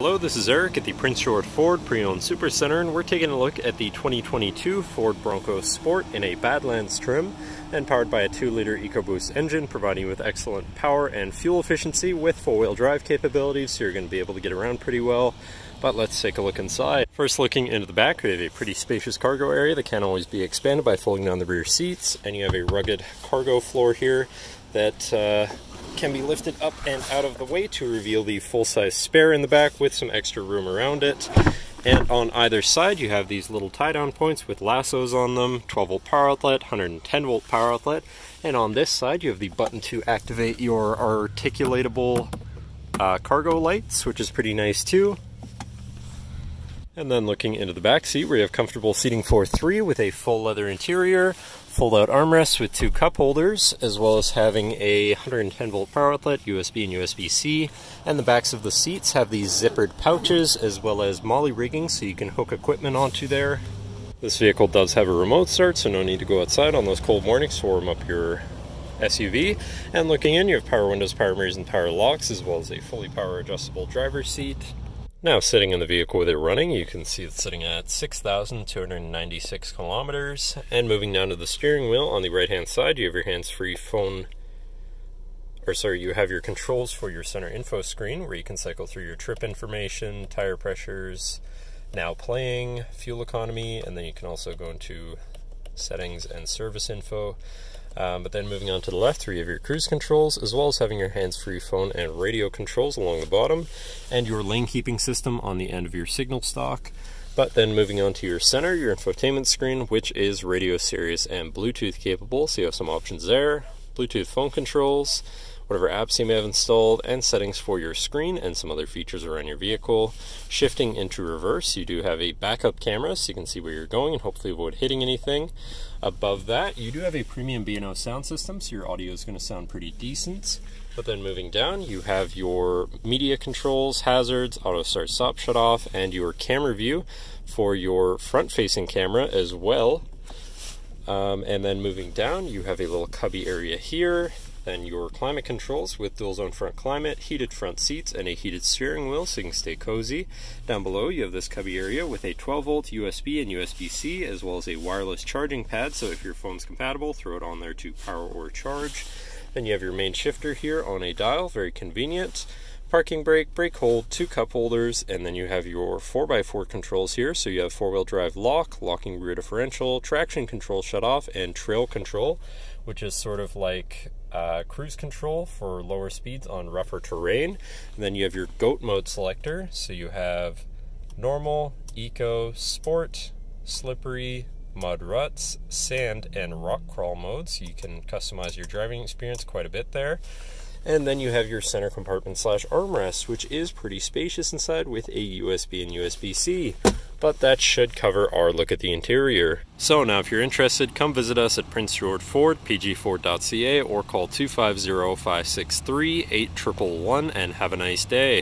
Hello, this is Eric at the Prince George Ford Pre-Owned Super Center, and we're taking a look at the 2022 Ford Bronco Sport in a Badlands trim and powered by a 2-liter EcoBoost engine, providing you with excellent power and fuel efficiency with four-wheel drive capabilities, so you're going to be able to get around pretty well. But let's take a look inside. First looking into the back, we have a pretty spacious cargo area that can always be expanded by folding down the rear seats, and you have a rugged cargo floor here that uh, can be lifted up and out of the way to reveal the full-size spare in the back with some extra room around it. And on either side you have these little tie-down points with lassos on them, 12 volt power outlet, 110 volt power outlet, and on this side you have the button to activate your articulatable uh, cargo lights, which is pretty nice too. And then looking into the back seat you have comfortable seating for three with a full leather interior, fold out armrests with two cup holders, as well as having a 110 volt power outlet, USB and USB-C. And the backs of the seats have these zippered pouches, as well as MOLLE rigging so you can hook equipment onto there. This vehicle does have a remote start, so no need to go outside on those cold mornings to warm up your SUV. And looking in, you have power windows, power mirrors, and power locks, as well as a fully power adjustable driver's seat. Now sitting in the vehicle with it running, you can see it's sitting at 6,296 kilometers. And moving down to the steering wheel, on the right hand side, you have your hands-free phone, or sorry, you have your controls for your center info screen where you can cycle through your trip information, tire pressures, now playing, fuel economy, and then you can also go into settings and service info. Um, but then moving on to the left, you have your cruise controls, as well as having your hands-free phone and radio controls along the bottom, and your lane keeping system on the end of your signal stalk. But then moving on to your center, your infotainment screen, which is radio, Sirius, and Bluetooth capable. So you have some options there. Bluetooth phone controls, whatever apps you may have installed, and settings for your screen and some other features around your vehicle. Shifting into reverse, you do have a backup camera so you can see where you're going and hopefully avoid hitting anything. Above that, you do have a premium B&O sound system, so your audio is going to sound pretty decent. But then moving down, you have your media controls, hazards, auto start stop shut off, and your camera view for your front facing camera as well. Um, and then moving down, you have a little cubby area here then your climate controls with dual zone front climate, heated front seats, and a heated steering wheel so you can stay cozy. Down below you have this cubby area with a 12 volt USB and USB-C as well as a wireless charging pad so if your phone's compatible throw it on there to power or charge. Then you have your main shifter here on a dial, very convenient parking brake, brake hold, two cup holders, and then you have your 4x4 controls here. So you have four wheel drive lock, locking rear differential, traction control shut off, and trail control, which is sort of like uh, cruise control for lower speeds on rougher terrain. And then you have your GOAT mode selector. So you have normal, eco, sport, slippery, mud ruts, sand, and rock crawl modes. You can customize your driving experience quite a bit there. And then you have your center compartment slash armrest, which is pretty spacious inside with a USB and USB-C. But that should cover our look at the interior. So now if you're interested, come visit us at Prince George Ford, pgford.ca, or call 250-563-8111 and have a nice day.